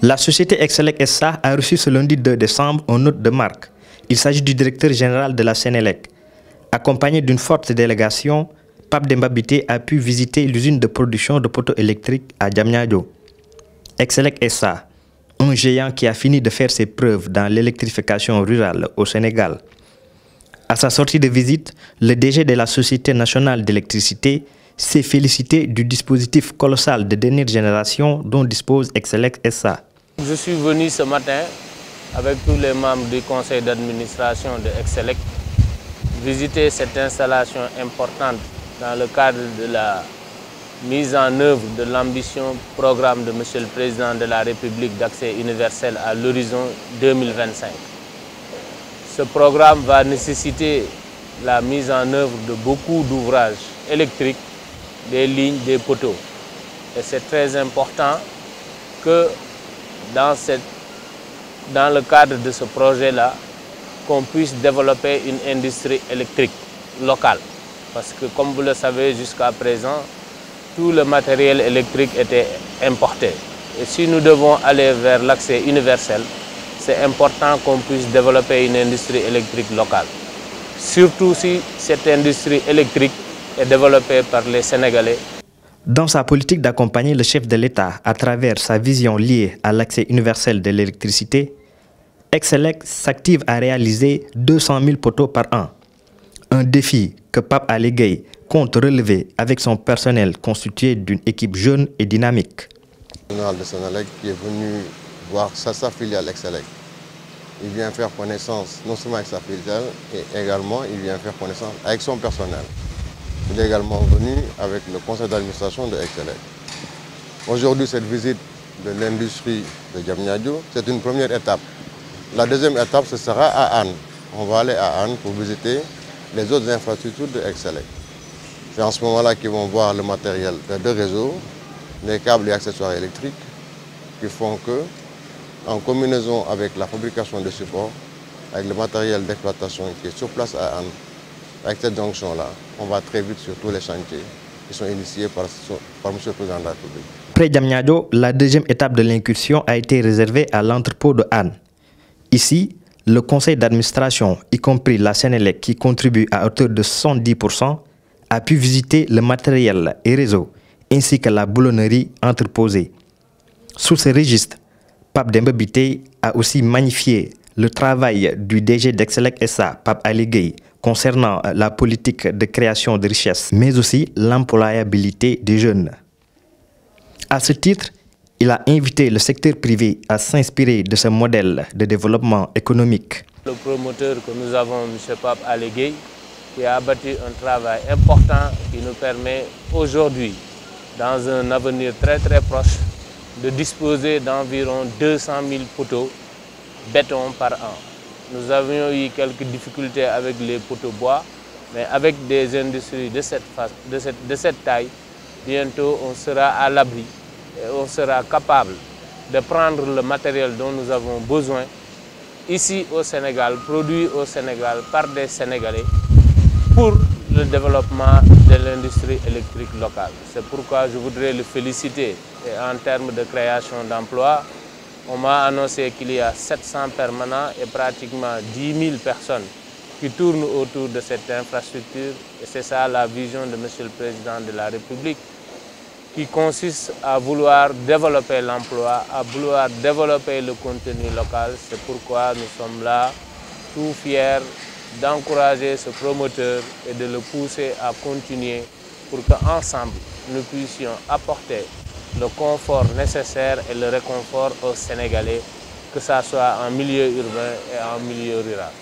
La société Excelec SA a reçu ce lundi 2 décembre un hôte de marque. Il s'agit du directeur général de la Sénélec. Accompagné d'une forte délégation, Pape Dembabité a pu visiter l'usine de production de poteaux électriques à Djamnyadjo. Excelec SA, un géant qui a fini de faire ses preuves dans l'électrification rurale au Sénégal. À sa sortie de visite, le DG de la Société nationale d'électricité s'est félicité du dispositif colossal de dernière génération dont dispose Excelec SA. Je suis venu ce matin avec tous les membres du conseil d'administration de Excelec visiter cette installation importante dans le cadre de la mise en œuvre de l'ambition programme de M. le Président de la République d'accès universel à l'horizon 2025. Ce programme va nécessiter la mise en œuvre de beaucoup d'ouvrages électriques, des lignes, des poteaux. Et c'est très important que dans, cette, dans le cadre de ce projet-là, qu'on puisse développer une industrie électrique locale. Parce que comme vous le savez, jusqu'à présent, tout le matériel électrique était importé. Et si nous devons aller vers l'accès universel, c'est important qu'on puisse développer une industrie électrique locale. Surtout si cette industrie électrique est développée par les Sénégalais. Dans sa politique d'accompagner le chef de l'État à travers sa vision liée à l'accès universel de l'électricité, Excelec s'active à réaliser 200 000 poteaux par an. Un défi que Pape Aligay compte relever avec son personnel constitué d'une équipe jeune et dynamique. Le général de Sénélec qui est venu voir sa, sa filiale Excelec. Il vient faire connaissance non seulement avec sa filiale, et également il vient faire connaissance avec son personnel. Il est également venu avec le conseil d'administration de Excelec. Aujourd'hui, cette visite de l'industrie de Djamnyadjo, c'est une première étape. La deuxième étape, ce sera à Anne. On va aller à Anne pour visiter les autres infrastructures de Excelec. C'est en ce moment-là qu'ils vont voir le matériel des deux réseaux, les câbles et accessoires électriques, qui font que, en combinaison avec la fabrication de supports, avec le matériel d'exploitation qui est sur place à Anne, avec cette jonction-là, on va très vite sur tous les chantiers qui sont initiés par, M. le Président de la République. Près Djamnyadjo, la deuxième étape de l'incursion a été réservée à l'entrepôt de Anne. Ici, le conseil d'administration, y compris la Sénélec qui contribue à hauteur de 110%, a pu visiter le matériel et réseau, ainsi que la boulonnerie entreposée. Sous ce registre, Pape Dembabité a aussi magnifié le travail du DG d'Excelec SA, Pape Ali concernant la politique de création de richesses, mais aussi l'employabilité des jeunes. À ce titre, il a invité le secteur privé à s'inspirer de ce modèle de développement économique. Le promoteur que nous avons, M. Pape Alégué, qui a abattu un travail important qui nous permet aujourd'hui, dans un avenir très très proche, de disposer d'environ 200 000 poteaux béton par an. Nous avions eu quelques difficultés avec les poteaux bois, mais avec des industries de cette, taille, bientôt on sera à l'abri et on sera capable de prendre le matériel dont nous avons besoin ici au Sénégal, produit au Sénégal par des Sénégalais pour le développement de l'industrie électrique locale. C'est pourquoi je voudrais le féliciter en termes de création d'emplois. On m'a annoncé qu'il y a 700 permanents et pratiquement 10 000 personnes qui tournent autour de cette infrastructure. Et c'est ça la vision de M. le Président de la République qui consiste à vouloir développer l'emploi, à vouloir développer le contenu local. C'est pourquoi nous sommes là, tout fiers d'encourager ce promoteur et de le pousser à continuer pour qu'ensemble, nous puissions apporter le confort nécessaire et le réconfort aux Sénégalais, que ce soit en milieu urbain et en milieu rural.